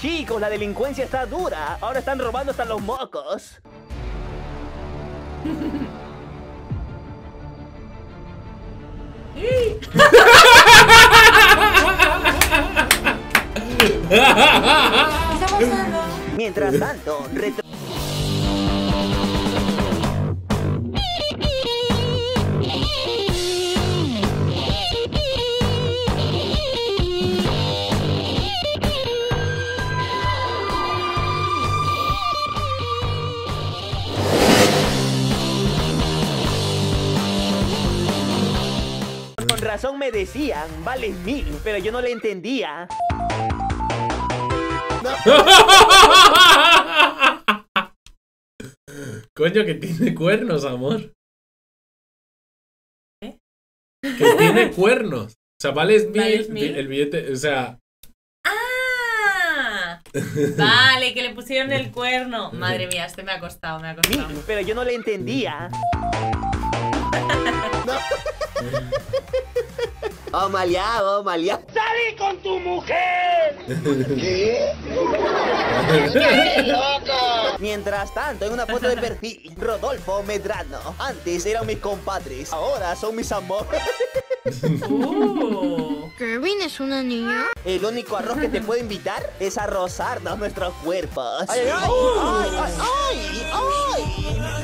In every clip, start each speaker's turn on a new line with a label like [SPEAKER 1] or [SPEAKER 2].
[SPEAKER 1] Chicos, la delincuencia está dura. Ahora están robando hasta los mocos.
[SPEAKER 2] ¿Qué está pasando?
[SPEAKER 1] Mientras tanto, retro... Me decían, vales mil, pero yo no le entendía.
[SPEAKER 3] Coño, que tiene cuernos, amor.
[SPEAKER 2] ¿Eh?
[SPEAKER 3] Que tiene cuernos. O sea, vales mil,
[SPEAKER 2] ¿Vales mil?
[SPEAKER 3] el billete, o sea,
[SPEAKER 2] ¡Ah! Vale, que le pusieron el cuerno. Madre mía, este me ha costado, me ha costado.
[SPEAKER 1] Mil, pero yo no le entendía. No. Oh, Malia, oh, Malia. ¡Salí con tu mujer! ¿Qué? loco! Mientras tanto, en una foto de perfil, Rodolfo Medrano. Antes eran mis compadres, ahora son mis amores.
[SPEAKER 2] Uh.
[SPEAKER 4] Kevin es una niña.
[SPEAKER 1] El único arroz que te puedo invitar es a rozarnos nuestros cuerpos. ¡Ay, ay, ay! ¡Ay, ay, ay!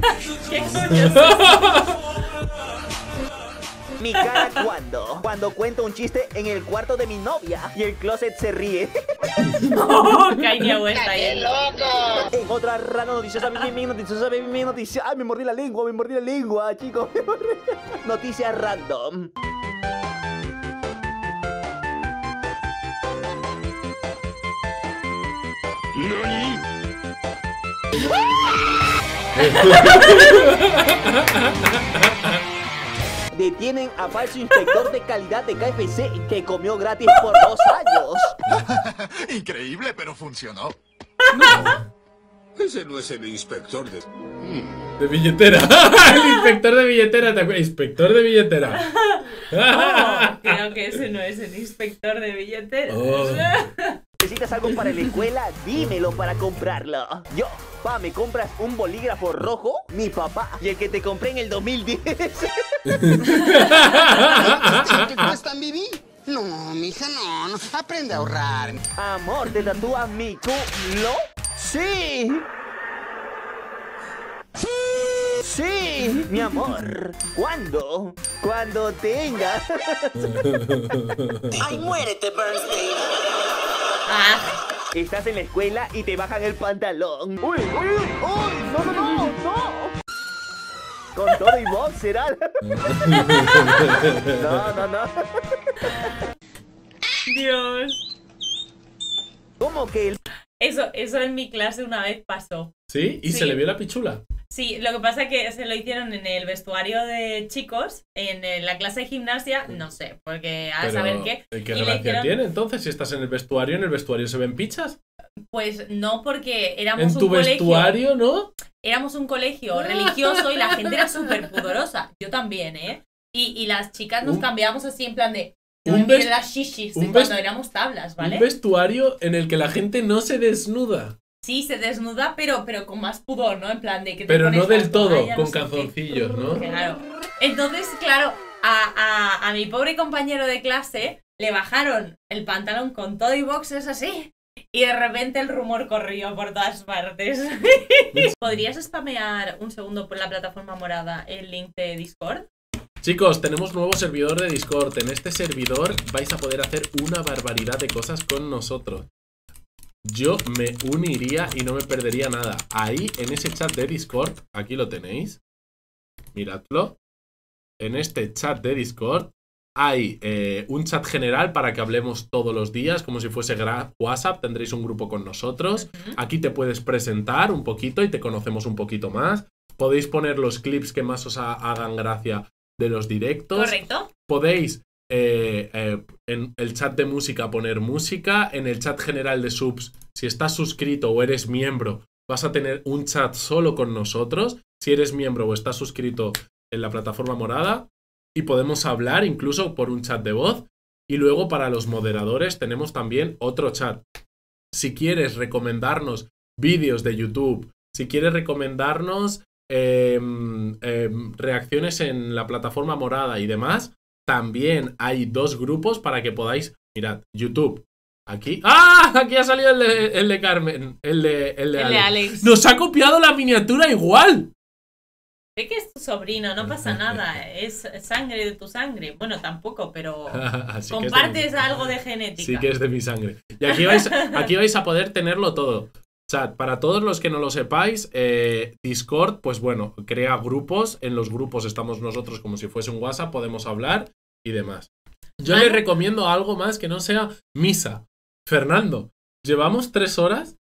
[SPEAKER 2] ¿Qué coño es eso?
[SPEAKER 1] Mi cara cuando, cuando cuento un chiste en el cuarto de mi novia y el closet se ríe.
[SPEAKER 2] Oh, vuelta ahí.
[SPEAKER 1] En otra rana noticiosa, mi, mi noticiosa, mi, mi noticia. Ay, me mordí la lengua, me mordí la lengua, chicos. me mordí. Noticias random. Detienen a falso inspector de calidad de KFC que comió gratis por dos años.
[SPEAKER 5] Increíble, pero funcionó.
[SPEAKER 6] Ese no es el inspector de...
[SPEAKER 3] de billetera. el inspector de billetera, ¿te acuerdas? Inspector de billetera.
[SPEAKER 2] Oh, creo que ese no es el inspector de billeteras.
[SPEAKER 3] Oh.
[SPEAKER 1] ¿Necesitas algo para la escuela? Dímelo para comprarlo. Yo, pa, ¿me compras un bolígrafo rojo? Mi papá. Y el que te compré en el 2010.
[SPEAKER 7] ¿Te cuesta, Bibi? No, mija, no, no. Aprende a ahorrar.
[SPEAKER 1] Amor, ¿te tatúas mi culo? Sí. Sí, mi amor. ¿Cuándo? Cuando tengas.
[SPEAKER 7] ¡Ay, muérete, Bernstein!
[SPEAKER 2] Ah,
[SPEAKER 1] Estás en la escuela y te bajan el pantalón. ¡Uy, uy, uy! uy! ¡No, no, no! ¡No! Con todo y voz será. No, no, no.
[SPEAKER 2] Dios.
[SPEAKER 1] ¿Cómo que el
[SPEAKER 2] Eso, eso en mi clase una vez pasó.
[SPEAKER 3] ¿Sí? ¿Y
[SPEAKER 2] Sí.
[SPEAKER 3] se le vio la pichula?
[SPEAKER 2] Sí, lo que pasa es que se lo hicieron en el vestuario de chicos, en eh, la clase de gimnasia, no sé, porque a
[SPEAKER 3] Pero,
[SPEAKER 2] saber qué.
[SPEAKER 3] ¿eh, ¿Qué
[SPEAKER 2] y le
[SPEAKER 3] gracia
[SPEAKER 2] hicieron-
[SPEAKER 3] tiene entonces? Si estás en el vestuario, ¿en el vestuario se ven pichas?
[SPEAKER 2] Pues no, porque éramos
[SPEAKER 3] ¿En
[SPEAKER 2] un
[SPEAKER 3] tu
[SPEAKER 2] colegio.
[SPEAKER 3] vestuario, no?
[SPEAKER 2] Éramos un colegio religioso y la gente era súper pudorosa. Yo también, ¿eh? Y, y las chicas nos
[SPEAKER 3] Un-
[SPEAKER 2] cambiábamos así en plan de. No
[SPEAKER 3] un
[SPEAKER 2] me las shishis
[SPEAKER 3] un
[SPEAKER 2] cuando éramos tablas, ¿vale?
[SPEAKER 3] Un vestuario en el que la gente no se desnuda.
[SPEAKER 2] Sí, se desnuda, pero, pero con más pudor, ¿no? En plan de que te
[SPEAKER 3] Pero
[SPEAKER 2] pones
[SPEAKER 3] no del todo, con
[SPEAKER 2] no
[SPEAKER 3] calzoncillos, ¿no?
[SPEAKER 2] Claro. Entonces, claro, a, a, a mi pobre compañero de clase le bajaron el pantalón con todo y boxes así. Y de repente el rumor corrió por todas partes. ¿Podrías spamear un segundo por la plataforma morada el link de Discord?
[SPEAKER 3] Chicos, tenemos nuevo servidor de Discord. En este servidor vais a poder hacer una barbaridad de cosas con nosotros. Yo me uniría y no me perdería nada. Ahí, en ese chat de Discord, aquí lo tenéis. Miradlo. En este chat de Discord hay eh, un chat general para que hablemos todos los días, como si fuese WhatsApp. Tendréis un grupo con nosotros. Aquí te puedes presentar un poquito y te conocemos un poquito más. Podéis poner los clips que más os ha- hagan gracia de los directos.
[SPEAKER 2] ¿Correcto?
[SPEAKER 3] Podéis eh, eh, en el chat de música poner música. En el chat general de subs, si estás suscrito o eres miembro, vas a tener un chat solo con nosotros. Si eres miembro o estás suscrito en la plataforma morada. Y podemos hablar incluso por un chat de voz. Y luego para los moderadores tenemos también otro chat. si quieres recomendarnos vídeos de YouTube, si quieres recomendarnos em, em, reacciones en la plataforma morada y demás, también hay dos grupos para que podáis. Mirad, YouTube. Aquí. ¡Ah! Aquí ha salido el de, el de Carmen. El de, el de
[SPEAKER 2] El de
[SPEAKER 3] Alex.
[SPEAKER 2] Alex.
[SPEAKER 3] Nos ha copiado la miniatura igual.
[SPEAKER 2] Sé que es tu sobrino, no pasa nada. Es sangre de tu sangre. Bueno, tampoco, pero compartes algo de genética.
[SPEAKER 3] Sí que es de mi sangre. Y aquí vais, aquí vais a poder tenerlo todo. Chat, para todos los que no lo sepáis, eh, Discord, pues bueno, crea grupos. En los grupos estamos nosotros como si fuese un WhatsApp, podemos hablar y demás. Yo
[SPEAKER 2] Ah,
[SPEAKER 3] le
[SPEAKER 2] ¿no?
[SPEAKER 3] recomiendo algo más que no sea misa. Fernando, llevamos tres horas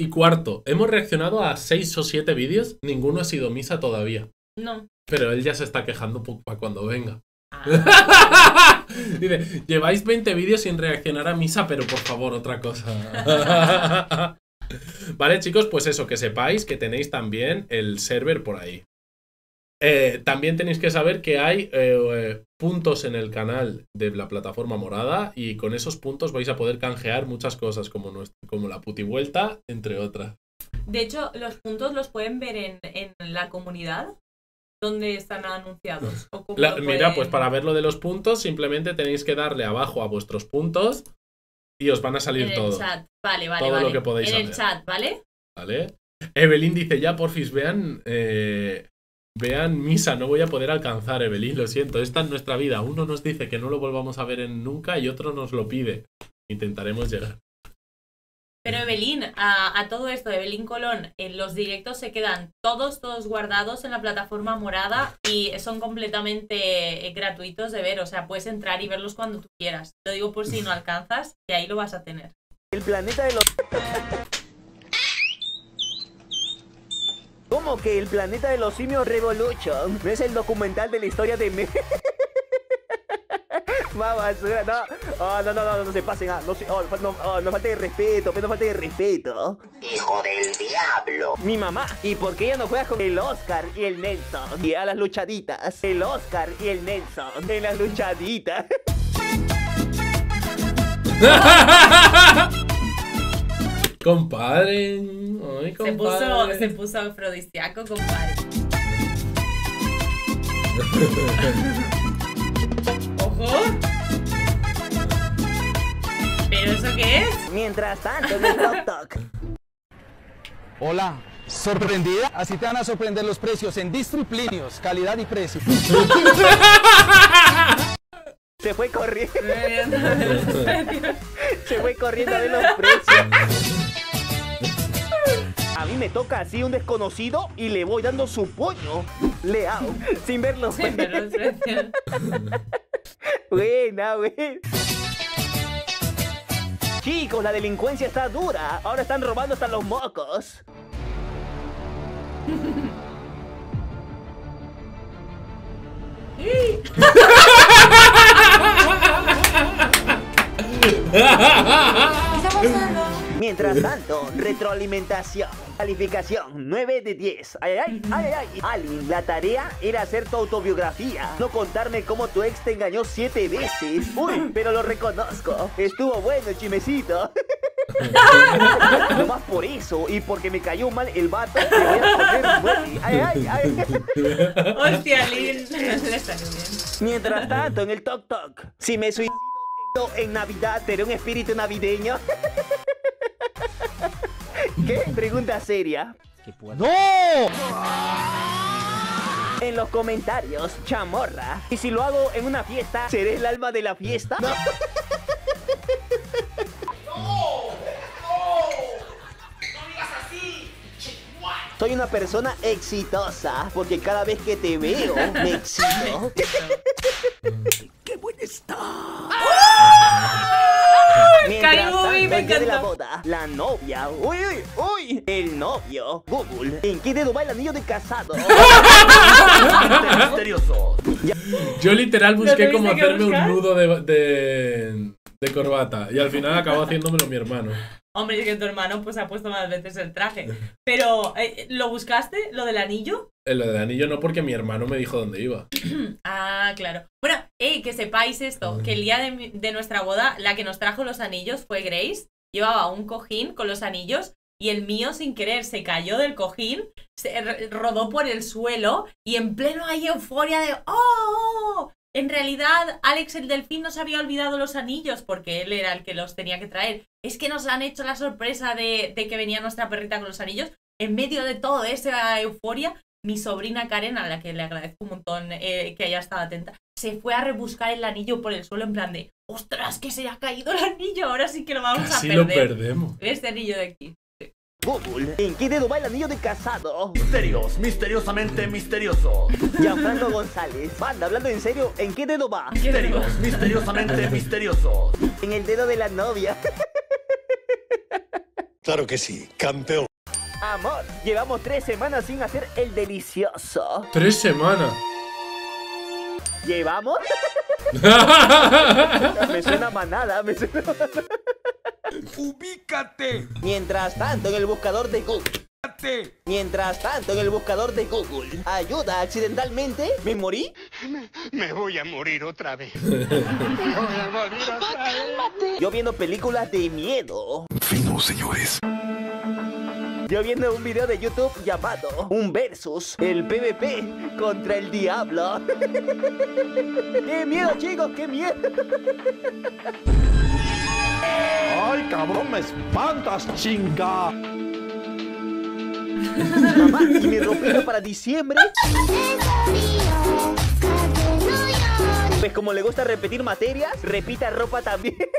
[SPEAKER 3] y cuarto. Hemos reaccionado a seis o siete vídeos. Ninguno ha sido misa todavía.
[SPEAKER 2] No.
[SPEAKER 3] Pero él ya se está quejando para cuando venga.
[SPEAKER 2] Ah,
[SPEAKER 3] Dice, lleváis 20 vídeos sin reaccionar a misa, pero por favor, otra cosa. vale, chicos, pues eso, que sepáis que tenéis también el server por ahí. Eh, también tenéis que saber que hay eh, eh, puntos en el canal de la plataforma morada y con esos puntos vais a poder canjear muchas cosas como, nuestra- como la putivuelta, entre otras.
[SPEAKER 2] De hecho, los puntos los pueden ver en, en la comunidad donde están anunciados. ¿O cómo
[SPEAKER 3] La-
[SPEAKER 2] lo
[SPEAKER 3] mira, pues para ver lo de los puntos, simplemente tenéis que darle abajo a vuestros puntos y os van a salir
[SPEAKER 2] en el
[SPEAKER 3] todos.
[SPEAKER 2] chat. Vale, vale,
[SPEAKER 3] Todo lo
[SPEAKER 2] vale.
[SPEAKER 3] que podéis
[SPEAKER 2] en el chat, ¿vale?
[SPEAKER 3] ¿Vale? Evelyn dice, ya porfis, vean, eh, vean misa, no voy a poder alcanzar, Evelyn, lo siento, esta es nuestra vida. Uno nos dice que no lo volvamos a ver en nunca y otro nos lo pide. Intentaremos llegar.
[SPEAKER 2] Pero Evelyn, a, a todo esto, Evelyn Colón, en los directos se quedan todos, todos guardados en la plataforma morada y son completamente eh, gratuitos de ver. O sea, puedes entrar y verlos cuando tú quieras. Lo digo por si no alcanzas, que ahí lo vas a tener.
[SPEAKER 1] El planeta de los... ¿Cómo que el planeta de los simios Revolution? ¿No es el documental de la historia de me... Más basura, no. Oh, no, no, no, no se pasen. ah, no, se- oh, no, oh, no falte de respeto, pero no falte de respeto.
[SPEAKER 7] Hijo del diablo.
[SPEAKER 1] Mi mamá. ¿Y por qué ella no juega con el Oscar y el Nelson? Y a las luchaditas. El Oscar y el Nelson. En las luchaditas.
[SPEAKER 3] Compadre. Ay,
[SPEAKER 2] Se puso, se puso afrodisíaco, compadre. ¡Ojo! ¿Pero eso qué es?
[SPEAKER 1] Mientras tanto, en el Tok Tok.
[SPEAKER 4] Hola, ¿sorprendida? Así te van a sorprender los precios en Distriplinios, calidad y precio.
[SPEAKER 1] Se fue corriendo. Se fue corriendo de los precios. A mí me toca así un desconocido y le voy dando su puño. Leao, sin verlo.
[SPEAKER 2] Es precioso.
[SPEAKER 1] Buena, güey. Chicos, la delincuencia está dura. Ahora están robando hasta los mocos. Mientras tanto, retroalimentación. Calificación 9 de 10. Ay, ay, ay, ay, ay. Alvin, la tarea era hacer tu autobiografía. No contarme cómo tu ex te engañó 7 veces. Uy, pero lo reconozco. Estuvo bueno el chimecito. Nomás por eso y porque me cayó mal el vato, te voy a poner. Ay, ay, ay.
[SPEAKER 2] Hostia, bien.
[SPEAKER 1] Mientras tanto, en el Tok Tok, si me suicido en Navidad, ¿seré un espíritu navideño? ¿Qué? Pregunta seria.
[SPEAKER 4] ¡No!
[SPEAKER 1] En los comentarios, chamorra. ¿Y si lo hago en una fiesta, seré el alma de la fiesta? Soy una persona exitosa porque cada vez que te veo me excito. ¡Qué buen está! El día de la boda, la novia, uy, uy, uy, el novio, Google, ¿en qué dedo va el anillo de casado? misterioso.
[SPEAKER 3] Yo literal busqué
[SPEAKER 2] que
[SPEAKER 3] hacerme
[SPEAKER 2] buscar?
[SPEAKER 3] un nudo de, de, de corbata y al final acabó haciéndomelo mi hermano.
[SPEAKER 2] Hombre, es que tu hermano pues ha puesto más veces el traje. Pero, eh, ¿lo buscaste? ¿Lo del anillo?
[SPEAKER 3] En lo del anillo no porque mi hermano me dijo dónde iba.
[SPEAKER 2] Ah, claro. Bueno, eh, que sepáis esto, que el día de, de nuestra boda, la que nos trajo los anillos fue Grace. llevaba un cojín con los anillos y el mío sin querer se cayó del cojín, se rodó por el suelo y en pleno hay euforia de ¡Oh! En realidad, Alex el delfín no se había olvidado los anillos porque él era el que los tenía que traer. Es que nos han hecho la sorpresa de, de que venía nuestra perrita con los anillos. En medio de toda esa euforia, mi sobrina Karen, a la que le agradezco un montón eh, que haya estado atenta, se fue a rebuscar el anillo por el suelo en plan de ¡Ostras, que se ha caído el anillo! Ahora sí que lo vamos
[SPEAKER 3] Casi
[SPEAKER 2] a
[SPEAKER 3] lo
[SPEAKER 2] perder.
[SPEAKER 3] perdemos.
[SPEAKER 2] Este anillo de aquí.
[SPEAKER 1] Google, ¿en qué dedo va el anillo de casado?
[SPEAKER 5] Misterios, misteriosamente misteriosos.
[SPEAKER 1] Gianfranco González. Banda, hablando en serio, ¿en qué dedo va?
[SPEAKER 5] Misterios, misteriosamente misteriosos.
[SPEAKER 1] En el dedo de la novia.
[SPEAKER 6] Claro que sí, campeón.
[SPEAKER 1] Amor, llevamos tres semanas sin hacer el delicioso.
[SPEAKER 3] Tres semanas.
[SPEAKER 1] ¿Llevamos? Me suena manada, me suena
[SPEAKER 6] ¡Ubícate!
[SPEAKER 1] Mientras tanto, en el buscador de Google. Mientras tanto, en el buscador de Google. Ayuda accidentalmente. ¿Me morí?
[SPEAKER 7] Me voy a morir otra vez. Me voy a morir otra vez.
[SPEAKER 1] Yo viendo películas de miedo.
[SPEAKER 6] Fino, señores.
[SPEAKER 1] Yo viendo un video de YouTube llamado Un versus el PvP contra el diablo. ¡Qué miedo, chicos! ¡Qué miedo!
[SPEAKER 6] ¡Ay, cabrón, me espantas, chinga!
[SPEAKER 1] Mamá, ¿y mi ropita para diciembre? Pues como le gusta repetir materias, repita ropa también.
[SPEAKER 6] Tengo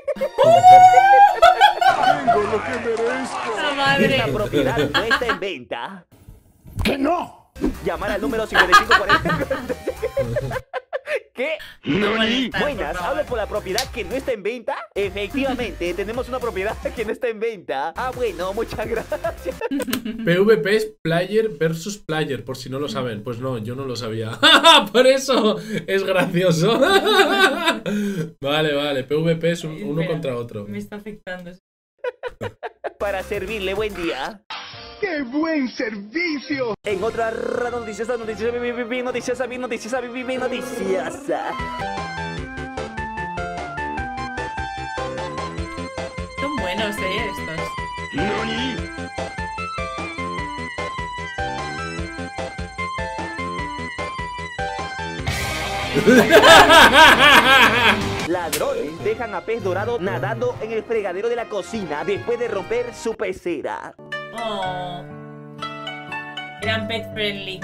[SPEAKER 6] lo que merezco.
[SPEAKER 2] ¡La madre!
[SPEAKER 1] Esta propiedad no está en venta.
[SPEAKER 6] ¡Que no!
[SPEAKER 1] Llamar al número 5540. ¿Qué?
[SPEAKER 2] Por
[SPEAKER 1] Buenas, hablo por la propiedad que no está en venta. Efectivamente, tenemos una propiedad que no está en venta. Ah, bueno, muchas gracias.
[SPEAKER 3] PvP es player versus player, por si no lo saben. Pues no, yo no lo sabía. por eso es gracioso. vale, vale. PvP es un- uno
[SPEAKER 2] Espera,
[SPEAKER 3] contra otro.
[SPEAKER 2] Me está afectando.
[SPEAKER 1] Para servirle, buen día.
[SPEAKER 7] ¡Qué buen servicio!
[SPEAKER 1] En otra rara noticiosa, noticiosa, bien, noticiosa, bien, noticiosa, bien, noticiosa.
[SPEAKER 2] Son buenos, eh, estos.
[SPEAKER 7] ¿Nani?
[SPEAKER 1] Ladrones dejan a pez dorado nadando en el fregadero de la cocina después de romper su pecera.
[SPEAKER 2] Oh. Eran pet friendly.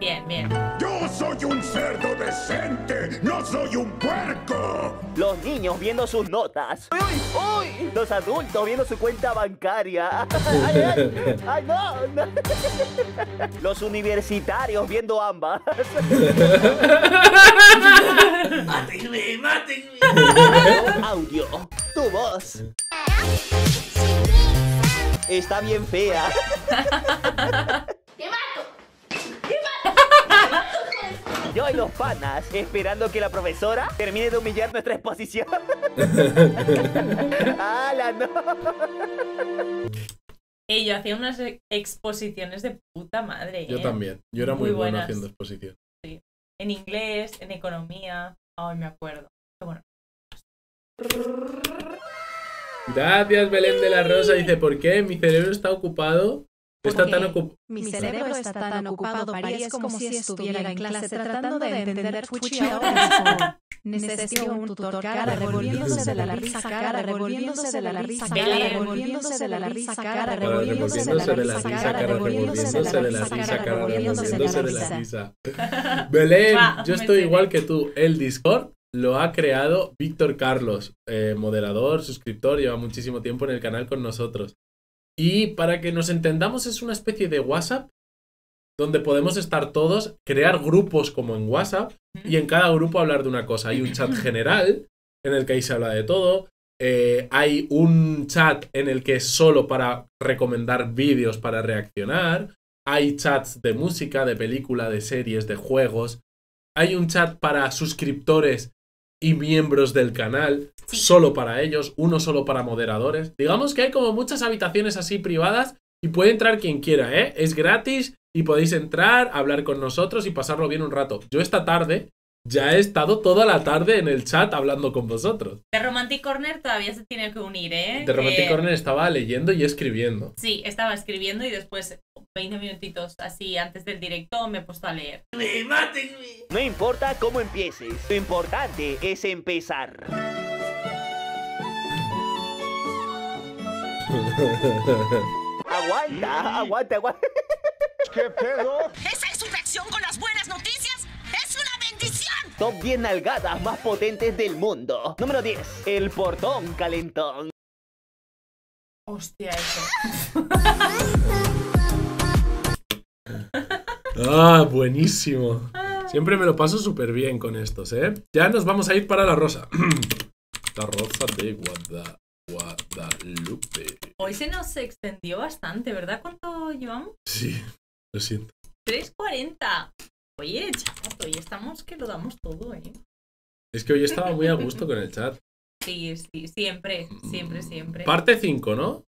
[SPEAKER 2] Bien, bien.
[SPEAKER 6] ¡Yo soy un cerdo decente! ¡No soy un puerco!
[SPEAKER 1] Los niños viendo sus notas. ¡Uy, uy, uy! Los adultos viendo su cuenta bancaria. ¡Ay, ay! ¡Ay, no! no. Los universitarios viendo ambas.
[SPEAKER 3] ¡Mátenme, mátenme!
[SPEAKER 1] Audio. Tu voz. Está bien fea. Yo y los panas esperando que la profesora termine de humillar nuestra exposición. ¡Hala, no!
[SPEAKER 2] Eh, yo hacía unas exposiciones de puta madre.
[SPEAKER 3] Yo
[SPEAKER 2] eh.
[SPEAKER 3] también. Yo era muy,
[SPEAKER 2] Muy
[SPEAKER 3] bueno haciendo exposición.
[SPEAKER 2] En inglés, en economía. Ay, me acuerdo. Qué bueno.
[SPEAKER 3] Gracias, Belén de la Rosa. Dice, ¿por qué? Mi cerebro está ocupado. Está tan ocupado.
[SPEAKER 8] Mi cerebro está tan ocupado, María, es como si estuviera en clase tratando de entender y ahora. Necesito un tutor cara revolviéndose de la risa, cara revolviéndose de la risa, cara revolviéndose de la risa, cara revolviéndose de la risa, cara revolviéndose de la risa, cara revolviéndose de la risa.
[SPEAKER 3] Belén, yo estoy igual que tú. El Discord lo ha creado Víctor Carlos, eh, moderador, suscriptor, lleva muchísimo tiempo en el canal con nosotros. Y para que nos entendamos, es una especie de WhatsApp donde podemos estar todos, crear grupos como en WhatsApp y en cada grupo hablar de una cosa. Hay un chat general en el que ahí se habla de todo. eh, hay un chat en el que es solo para recomendar vídeos para reaccionar. Hay chats de música, de película, de series, de juegos. Hay un chat para suscriptores y miembros del canal, solo para ellos, uno solo para moderadores. Digamos que hay como muchas habitaciones así privadas y puede entrar quien quiera, ¿eh? Es gratis y podéis entrar, hablar con nosotros y pasarlo bien un rato. Yo esta tarde ya he estado toda la tarde en el chat hablando con vosotros.
[SPEAKER 2] De Romantic Corner todavía se tiene que unir, ¿eh?
[SPEAKER 3] De Romantic Corner estaba leyendo y escribiendo.
[SPEAKER 2] Sí, estaba escribiendo y después 20 minutitos así antes del directo me he puesto a leer.
[SPEAKER 1] No importa cómo empieces, lo importante es empezar. aguanta, aguanta, aguanta.
[SPEAKER 6] ¿Qué pedo?
[SPEAKER 9] ¿Esa es su reacción con las buenas noticias? ¡Es una bendición!
[SPEAKER 1] Top 10 nalgadas más potentes del mundo. Número 10. El portón calentón.
[SPEAKER 2] Hostia, eso.
[SPEAKER 3] Ah, buenísimo. Siempre me lo paso súper bien con estos, ¿eh? Ya nos vamos a ir para la rosa. la rosa de Guada- Guadalupe.
[SPEAKER 2] Hoy se nos extendió bastante, ¿verdad? ¿Cuánto llevamos?
[SPEAKER 3] Sí, lo siento.
[SPEAKER 2] 3.40. Oye, chat, hoy estamos que lo damos todo, ¿eh?
[SPEAKER 3] Es que hoy estaba muy a gusto con el chat.
[SPEAKER 2] Sí, sí, siempre, siempre, siempre.
[SPEAKER 3] Parte 5, ¿no?